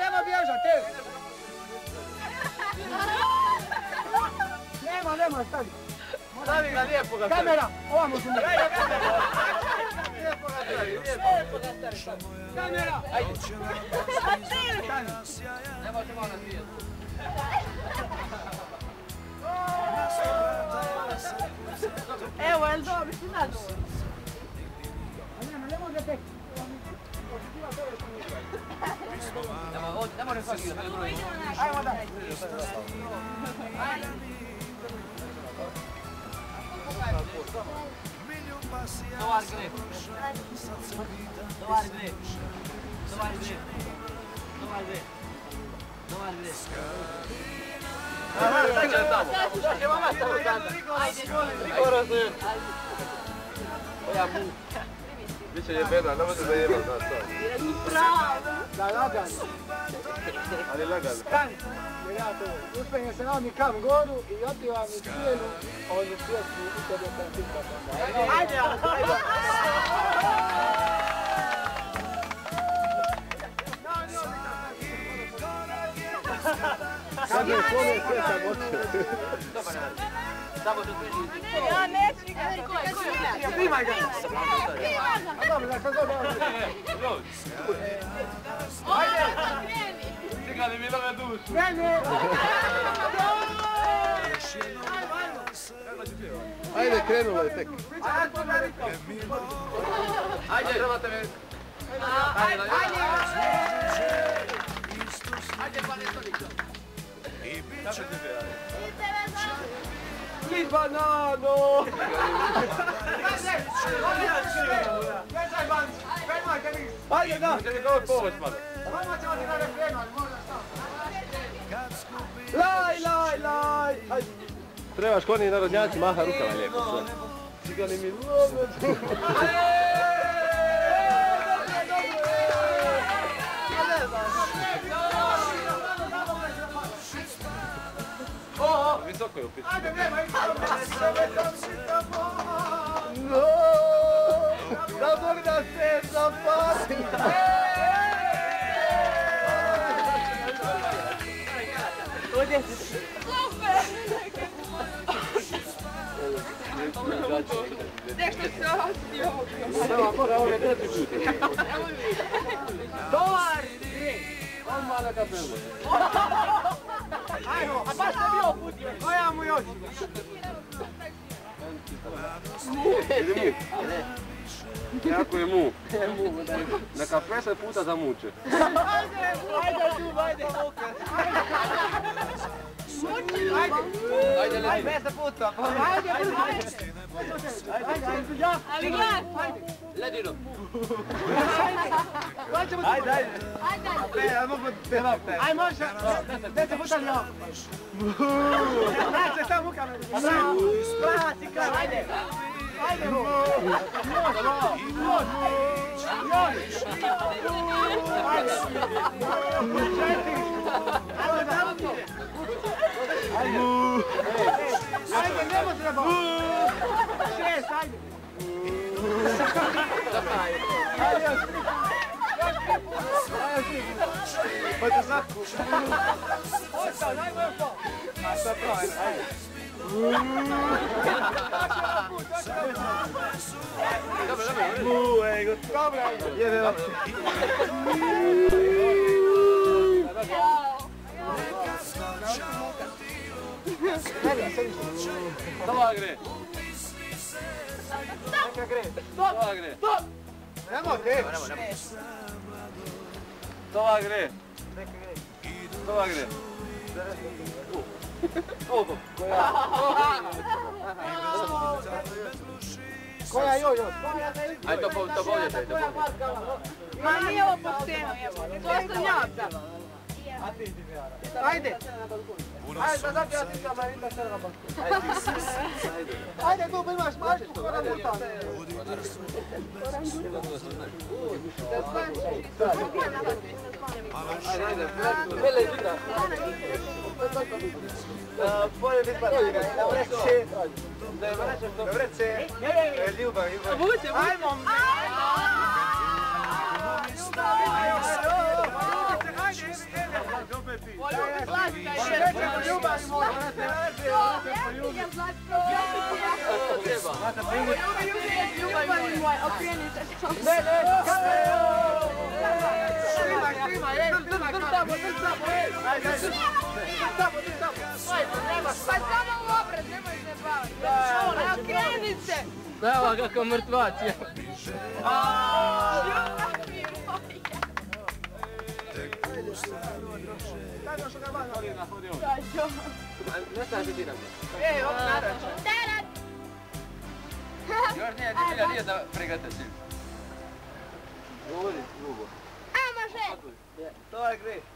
Nema bježa, te! Nema, Leva, stavi. Stavi ga, lijepo ga stavi. Kamera, ovamo su mi. Daj ga kamera. Lijepo ga stavi, lijepo ga stavi. Kamera, ajde. Stavi. Nema te malo nasvijeti. Evo, je li dobro, si nadol? Ne, ne mogu. Da, mă, ne Biće jebena, ne može da jeba, znaš to. Da, lagan. Ali lagano. Stani. Jer ja to uspenjem se vam i kam goru i otivam i cijelu onu pjesmu i tebe sam tamo. Ajde, ajde. Sad je kome sve sam očeo. Dobar rad. Samo Ja neću. Ko je, ko je? Snimaj ga. A dobro, da mi na dušu. Mene! Ajde, krenulo je tek. Ajde, trebate me. Ajde, ajde. Ajde, pa ne! Ajde da! Ti ali možda šta? Laj, laj, laj! Ajde! Trebaš koni narodnjaci maha rukama lijepo. Cigali mi lome. 乾杯おいで Stavo ancora ore tre di tutti. Torri! Non vado a capello. Ajmo, a baš sam bio putio, to ja mu još. Idemo. Jako je mu. Neka 50 puta zamuče. Ajde, tu, ajde. Ajde, leti. Ajde, puta. Ajde, ajde. Ajde, ajde. Ali gledaj. Ledino. Ajde, ajde. Ajde. Ne, ja mogu te Aj, može. Deset puta ja. Znači, šta muka me. Bravo. Kao. Ajde. But there's not. Oh, it's not. I will fall. That's the point. Pa. Dobro, dobro. Dobro, jebe vam. Dobar gre. Neka gre. Dobar gre. Gre. Nemo, nemo. Dobar gre. Neka gre. Dobar gre. Koja jo, jo? Ajde, to bolje, to je, to bolje. Ma nije ovo pošteno, evo. To sam ja obrala. Ajde. Ajde, da zapija ti sa Marina Crna Ajde, tu imaš mačku kora muta. Ajde, ajde. Vele, vita. Bolje biti pa toga. Vreće. Da je vraćaš to. Vreće. Ljubav, ljubav. Ajmo. Ajmo. Ne, ne, Šima, drtamo, drtamo, ej. Ajde, ajde. Drtamo, drtamo. Ajde, nema Pa samo u obraz, nemoj se baviti. Okreni se. Evo kako mrtvac je. Ljubavi moj. Stavio što ga van. Ne stavi ti nam. Ej, op, narača. Još nije, da pregate svi. Govori, drugo. A, može. To je gre.